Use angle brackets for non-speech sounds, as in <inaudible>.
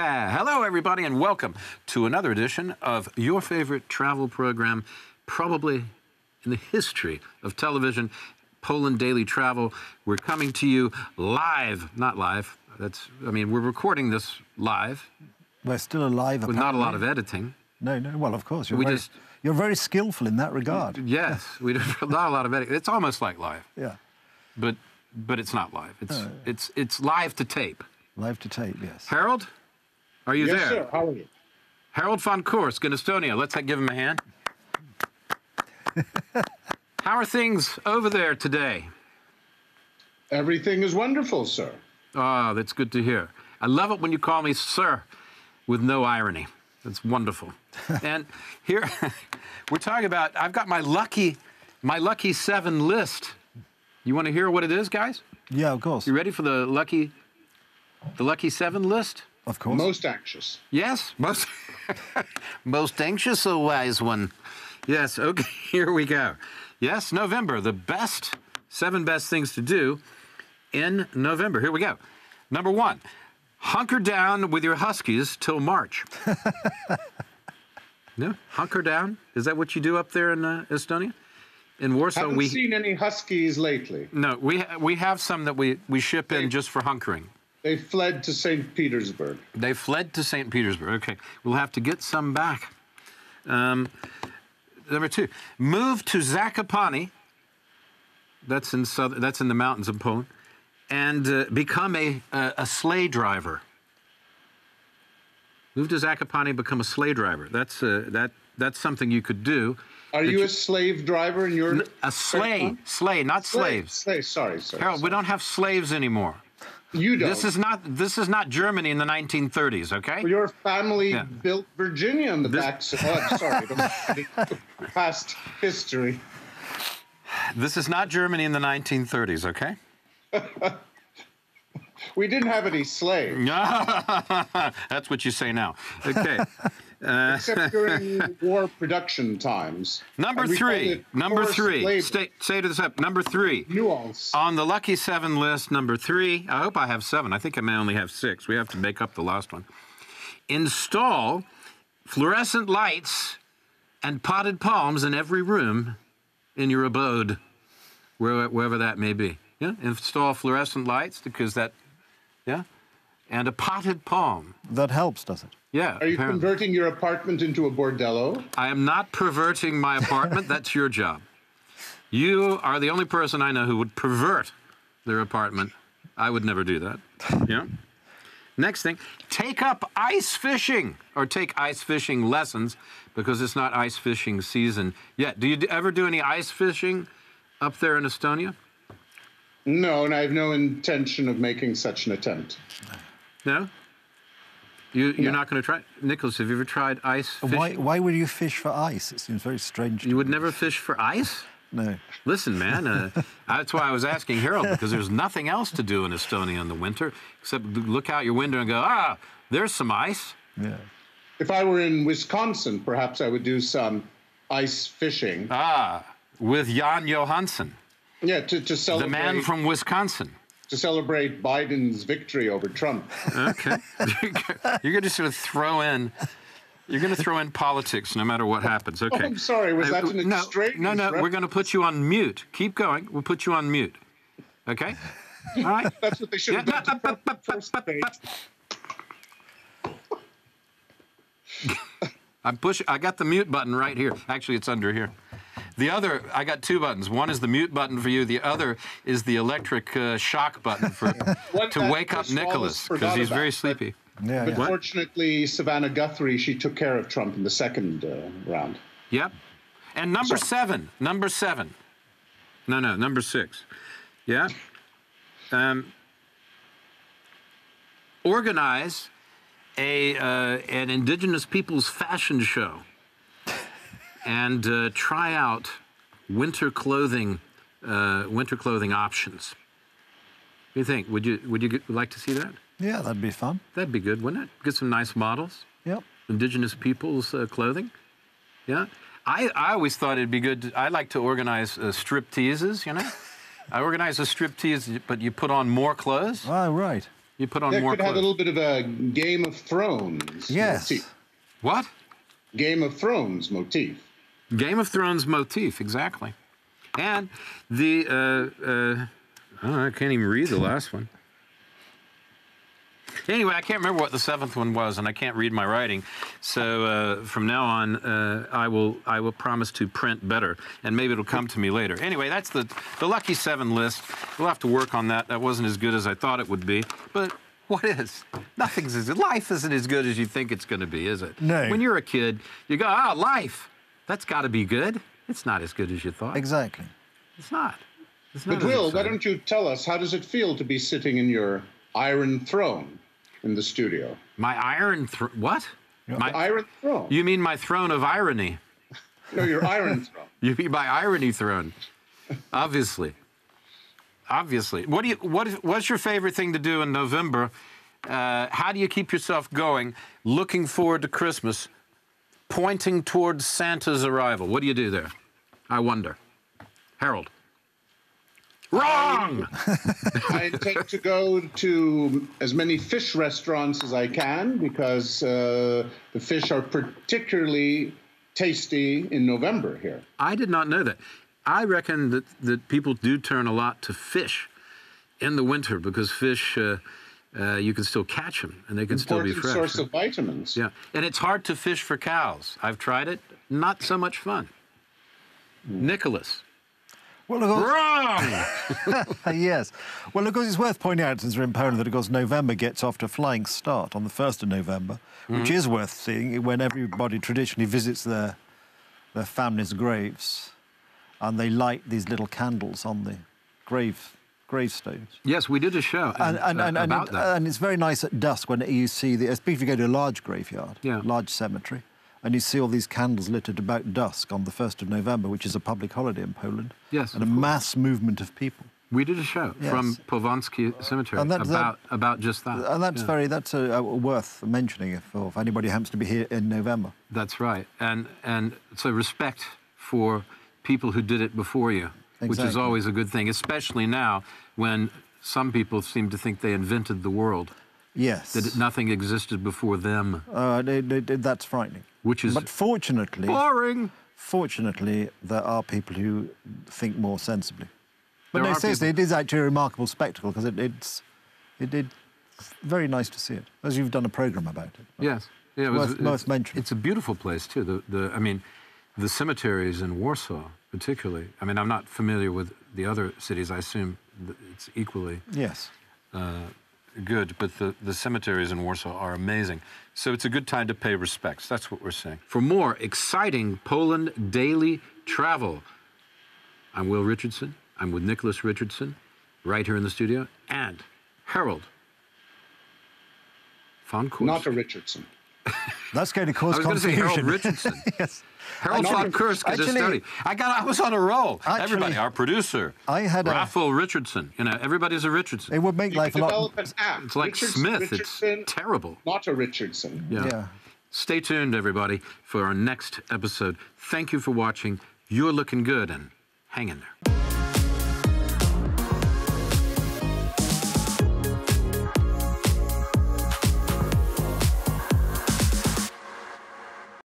Hello, everybody, and welcome to another edition of your favorite travel program, probably in the history of television, Poland Daily Travel. We're coming to you live, not live. That's, I mean, we're recording this live We're still alive. with not a lot of editing. No, no. Well, of course. You're, We very, just- you're very skillful in that regard. Yes, <laughs> we do <laughs> not a lot of editing. It's almost like live, Yeah. but but it's not live. It's it's it's live to tape. Live to tape, yes. Harold, are you Yes, there? sir. How are you? Harold von Kursk in Estonia. Let's give him a hand. <laughs> How are things over there today? Everything is wonderful, sir. Oh, that's good to hear. I love it when you call me sir with no irony. That's wonderful. <laughs> and here <laughs> we're talking about I've got my lucky my lucky 7 list. You want to hear what it is, guys? Yeah, of course. You ready for the lucky the lucky 7 list? Of course. Most anxious. Yes, most <laughs> most anxious, a wise one. Yes, okay, <laughs> here we go. Yes, November, the best seven best things to do in November. Here we go. Number one, hunker down with your huskies till March. <laughs> no, hunker down. Is that what you do up there in uh, Estonia? In Warsaw, we Haven't we seen any huskies lately. no, we ha- we have some that we we ship in just for hunkering. They fled to St. Petersburg. They fled to St. Petersburg. Okay, we'll have to get some back. Um, number two, move to Zakopane. That's in southern. That's in the mountains of Poland, and uh, become a, a a sleigh driver. Move to Zakopane, become a sleigh driver. That's uh, that that's something you could do. Are you a slave driver in your A sleigh, sleigh, not slaves. Slave. Sorry, sir. Harold, we don't have slaves anymore. You don't. This is not this is not Germany in the 1930s. Okay. your family Yeah. built Virginia on the This- back. Oh, sorry. <laughs> Past history. This is not Germany in the 1930s. Okay. <laughs> We didn't have any slaves <laughs> That's what you say now. Okay. Uh, except during <laughs> war production times. Number And we called three. Number three. labor. Stay, say to this up. Number three. Nuance. On the lucky seven list, number three. I hope I have seven. I think I may only have six. We have to make up the last one. Install fluorescent lights and potted palms in every room in your abode, wherever that may be. Yeah. Install fluorescent lights because that. Yeah. And a potted palm. That helps, does it? Yeah. Are you apparently. converting your apartment into a bordello? I am not perverting my apartment. <laughs> That's your job. You are the only person I know who would pervert their apartment. I would never do that. Yeah. Next thing, take up ice fishing or take ice fishing lessons because it's not ice fishing season yet. Do you d- ever do any ice fishing up there in Estonia? No, and I have no intention of making such an attempt. No? You, you're No. not going to try? Nicholas, have you ever tried ice fishing? Why, why would you fish for ice? It seems very strange. to You would me. never fish for ice? No. Listen, man, uh, <laughs> that's why I was asking Harold because there's nothing else to do in Estonia in the winter except look out your window and go, ah, there's some ice. Yeah. If I were in Wisconsin, perhaps I would do some ice fishing. Ah, with Jan Johansson, Yeah, to, to the man from Wisconsin. To celebrate Biden's victory over Trump. Okay, <laughs> you're going to sort of throw in. You're going to throw in politics no matter what happens. Okay. Oh, I'm sorry, was that an no, No, no, we're going to put you on mute. Keep going. We'll put you on mute. Okay. All right. <laughs> That's what they should have Yeah, done to <laughs> Trump first debate. I'm pushing. I got the mute button right here. Actually, it's under here. The other, I got two buttons. One is the mute button for you. The other is the electric uh, shock button for <laughs> to wake up Nicholas because forgot he's very about, but- sleepy. Yeah, But yeah. fortunately, Savannah Guthrie, she took care of Trump in the second uh, round. Yep. And number So- seven. Number seven. No, no, number six. Yeah. Um, organize a uh, an indigenous peoples fashion show and uh, try out winter clothing uh, winter clothing options. What do you think? Would you would you g- like to see that? Yeah, that'd be fun. That'd be good, wouldn't it? Get some nice models Yep. indigenous peoples uh, clothing. Yeah, I, I always thought it'd be good. To, I like to organize uh, strip teases. You know, <laughs> I organize a strip tease, but you put on more clothes. Oh, right. You put on That more could have a little bit of a Game of Thrones Yes. motif. What? Game of Thrones motif. Game of Thrones motif, exactly. And the, uh, uh, oh, I can't even read the last one. Anyway, I can't remember what the seventh one was, and I can't read my writing. So uh, from now on, uh, I will I will promise to print better, and maybe it'll come to me later. Anyway, that's the the lucky seven list. We'll have to work on that. That wasn't as good as I thought it would be, but what is? Nothing's as life isn't as good as you think it's going to be, is it? No. When you're a kid, you go, ah, life. That's got to be good. It's not as good as you thought. Exactly. It's not. It's not But as Will, why don't you tell us how does it feel to be sitting in your iron throne in the studio? My iron throne. What? My, Iron throne. you mean my throne of irony? <laughs> no, your iron <laughs> throne. You mean my irony throne? Obviously. Obviously. What do you? What? is- What's your favorite thing to do in November? Uh, how do you keep yourself going, looking forward to Christmas, pointing towards Santa's arrival? What do you do there? I wonder. Harold. Wrong. <laughs> I intend to go to as many fish restaurants as I can because uh, the fish are particularly tasty in November here. I did not know that. I reckon that, that people do turn a lot to fish in the winter because fish, uh, uh, you can still catch them and they can still be Important fresh. source of vitamins. yeah, and it's hard to fish for cows. I've tried it. Not so much fun. Nicholas. Well, of course, Wrong. <laughs> yes. Well, of course, it's worth pointing out, since we're in Poland, that of course November gets off to a flying start on the 1st of November, which is worth seeing when everybody traditionally visits their, their family's graves and they light these little candles on the grave gravestones. yes, we did a show And, and, uh, and, and, about it- that. and it's very nice at dusk when you see the, especially if you go to a large graveyard, Yeah. large cemetery, and you see all these candles lit at about dusk on the 1st of November, which is a public holiday in Poland. Yes, And a course. mass movement of people. we did a show from Yes. Powązki Cemetery And that- that- about about just that. And that's Yeah. very that's uh, uh, worth mentioning if, if anybody happens to be here in November. That's right, and and so respect for people who did it before you, which is always a good thing, especially now when some people seem to think they invented the world, Yes, that nothing existed before them, uh, it- it- it- that's frightening. which is But fortunately, boring. fortunately, there are people who think more sensibly. But There no, seriously, people- it is actually a remarkable spectacle because it, it's it did very nice to see it. As you've done a program about it. Yes, yeah, it Worth- worth mentioning. It's a beautiful place too. The the I mean, the cemeteries in Warsaw, particularly. I mean, I'm not familiar with the other cities. I assume it's equally. Yes. Uh, good, but the, the cemeteries in Warsaw are amazing. So it's a good time to pay respects. That's what we're saying. For more exciting Poland daily travel, I'm Will Richardson. I'm with Nicholas Richardson, right here in the studio, and Harold von Kursk. Not a Richardson. That's going to cause I was going to say Harold. <laughs> Richardson. yes. Harold Not von Kursk is a Actually- study. I got. I was on a roll. Actually, everybody, our producer, I had a- Raphael Richardson. You know, everybody's a Richardson. It would make You life a could lot. develop an app. It's like Richardson- Smith. Richardson, It's terrible. Not a Richardson. Yeah. Stay tuned, everybody, for our next episode. Thank you for watching. You're looking good and hang in there.